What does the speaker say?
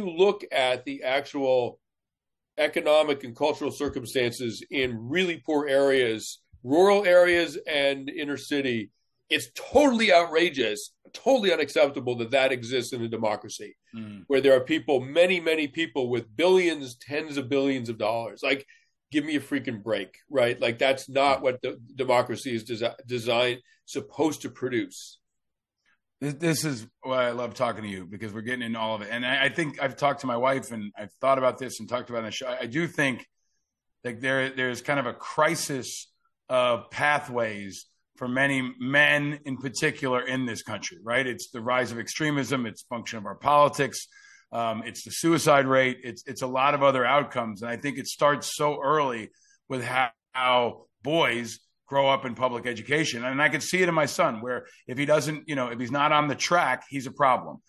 you look at the actual economic and cultural circumstances in really poor areas, rural areas and inner city, it's totally outrageous, totally unacceptable that that exists in a democracy mm. where there are people, many, many people with billions, tens of billions of dollars. Like, give me a freaking break, right? Like, that's not what the democracy is desi- designed, supposed to produce. This, this is why I love talking to you because we're getting into all of it. And I, I think I've talked to my wife and I've thought about this and talked about it. show. I do think that there there's kind of a crisis of pathways for many men in particular in this country, right? It's the rise of extremism, it's function of our politics, um, it's the suicide rate, it's it's a lot of other outcomes. And I think it starts so early with how, how boys grow up in public education. And I can see it in my son, where if he doesn't, you know, if he's not on the track, he's a problem.